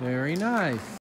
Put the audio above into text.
Very nice.